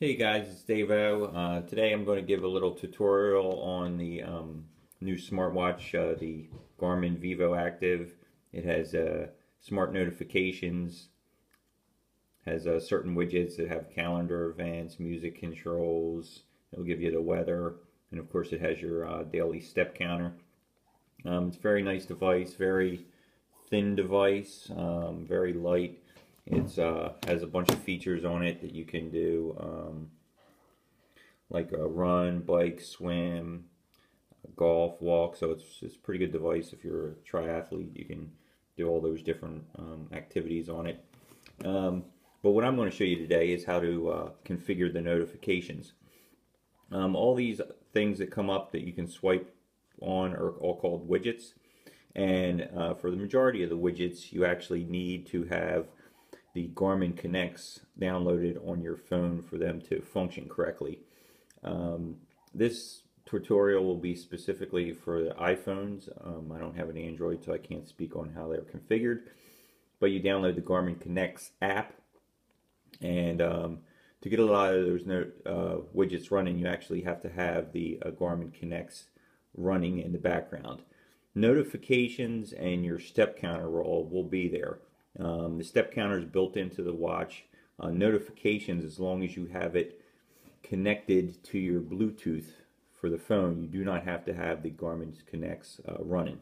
Hey guys, it's Dave-O. Uh, today I'm going to give a little tutorial on the um, new smartwatch, uh, the Garmin Vivoactive. It has uh, smart notifications, has uh, certain widgets that have calendar events, music controls, it'll give you the weather, and of course it has your uh, daily step counter. Um, it's a very nice device, very thin device, um, very light. It uh, has a bunch of features on it that you can do, um, like a run, bike, swim, golf, walk. So it's, it's a pretty good device if you're a triathlete. You can do all those different um, activities on it. Um, but what I'm going to show you today is how to uh, configure the notifications. Um, all these things that come up that you can swipe on are all called widgets. And uh, for the majority of the widgets, you actually need to have the Garmin Connects downloaded on your phone for them to function correctly. Um, this tutorial will be specifically for the iPhones. Um, I don't have an Android, so I can't speak on how they're configured. But you download the Garmin Connects app, and um, to get a lot of those no, uh, widgets running, you actually have to have the uh, Garmin Connects running in the background. Notifications and your step counter will, will be there. Um, the step counter is built into the watch. Uh, notifications, as long as you have it connected to your Bluetooth for the phone, you do not have to have the Garmin Connects uh, running.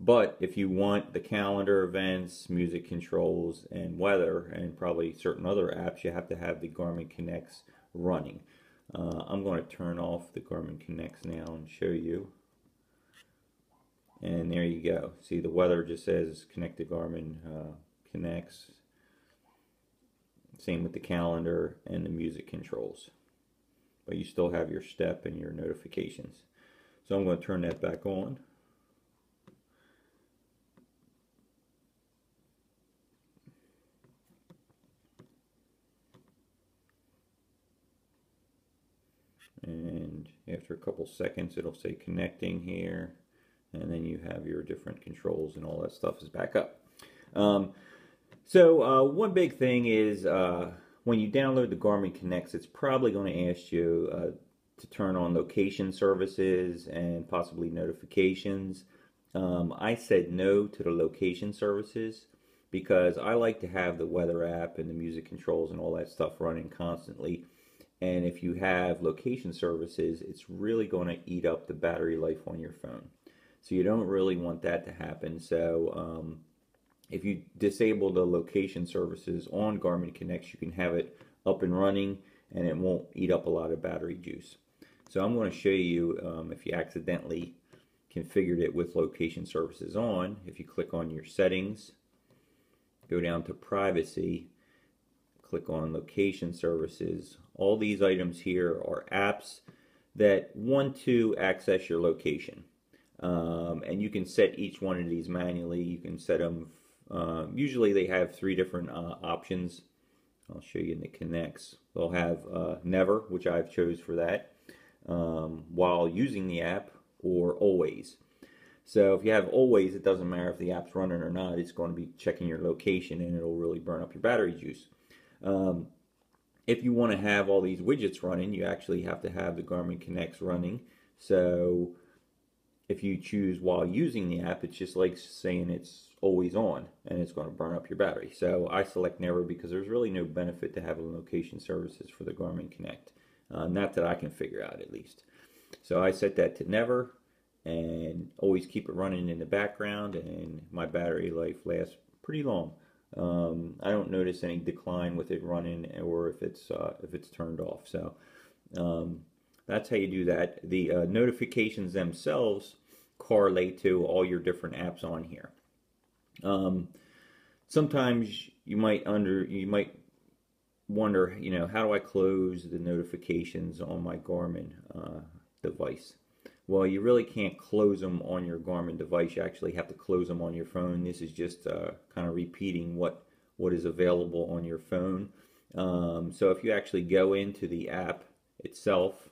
But if you want the calendar events, music controls, and weather, and probably certain other apps, you have to have the Garmin Connects running. Uh, I'm going to turn off the Garmin Connects now and show you. And there you go. See, the weather just says connected Garmin uh, connects. Same with the calendar and the music controls. But you still have your step and your notifications. So I'm going to turn that back on. And after a couple seconds, it'll say connecting here and then you have your different controls and all that stuff is back up. Um, so uh, one big thing is uh, when you download the Garmin Connects, it's probably going to ask you uh, to turn on location services and possibly notifications. Um, I said no to the location services because I like to have the weather app and the music controls and all that stuff running constantly. And if you have location services, it's really going to eat up the battery life on your phone. So you don't really want that to happen. So um, if you disable the location services on Garmin Connects, you can have it up and running and it won't eat up a lot of battery juice. So I'm going to show you um, if you accidentally configured it with location services on. If you click on your settings, go down to privacy, click on location services. All these items here are apps that want to access your location. Um, and you can set each one of these manually. You can set them, uh, usually they have three different uh, options. I'll show you in the connects. They'll have uh, never, which I've chose for that, um, while using the app, or always. So if you have always, it doesn't matter if the app's running or not, it's going to be checking your location and it'll really burn up your battery juice. Um, if you want to have all these widgets running, you actually have to have the Garmin Connects running. So if you choose while using the app, it's just like saying it's always on and it's going to burn up your battery. So I select never because there's really no benefit to having location services for the Garmin Connect. Uh, not that I can figure out at least. So I set that to never and always keep it running in the background and my battery life lasts pretty long. Um, I don't notice any decline with it running or if it's uh, if it's turned off. So um, that's how you do that. The uh, notifications themselves correlate to all your different apps on here. Um, sometimes you might under you might wonder, you know, how do I close the notifications on my Garmin uh, device? Well, you really can't close them on your Garmin device. You actually have to close them on your phone. This is just uh, kind of repeating what what is available on your phone. Um, so if you actually go into the app itself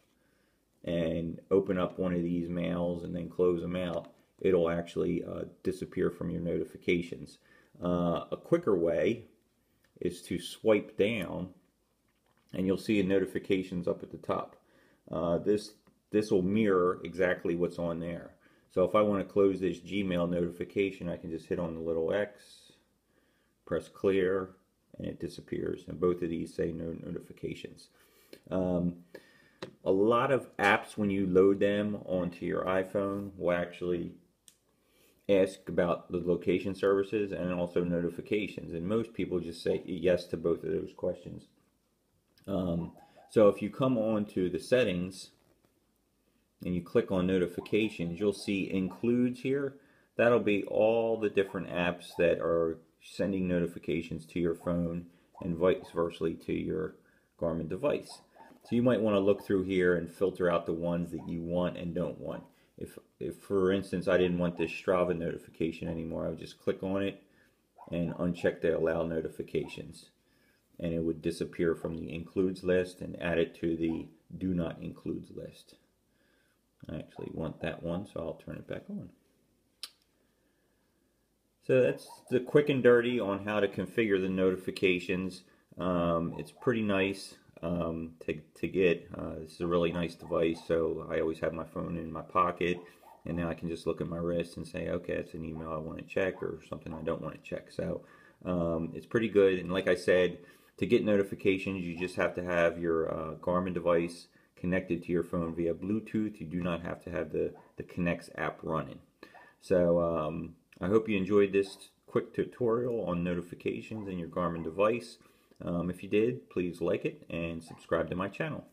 and open up one of these mails and then close them out, it'll actually uh, disappear from your notifications. Uh, a quicker way is to swipe down and you'll see a notifications up at the top. Uh, this this will mirror exactly what's on there. So if I want to close this Gmail notification, I can just hit on the little X, press clear, and it disappears. And both of these say no notifications. Um, a lot of apps, when you load them onto your iPhone, will actually ask about the location services and also notifications. And most people just say yes to both of those questions. Um, so if you come on to the settings and you click on notifications, you'll see includes here. That'll be all the different apps that are sending notifications to your phone and vice versa to your Garmin device. So you might want to look through here and filter out the ones that you want and don't want. If, if for instance, I didn't want this Strava notification anymore, I would just click on it and uncheck the allow notifications. And it would disappear from the includes list and add it to the do not includes list. I actually want that one, so I'll turn it back on. So that's the quick and dirty on how to configure the notifications. Um, it's pretty nice um, to, to get. Uh, this is a really nice device, so I always have my phone in my pocket, and now I can just look at my wrist and say, okay, it's an email I want to check or something I don't want to check. So um, it's pretty good, and like I said, to get notifications, you just have to have your uh, Garmin device connected to your phone via Bluetooth. You do not have to have the, the Connex app running. So um, I hope you enjoyed this quick tutorial on notifications in your Garmin device. Um, if you did, please like it and subscribe to my channel.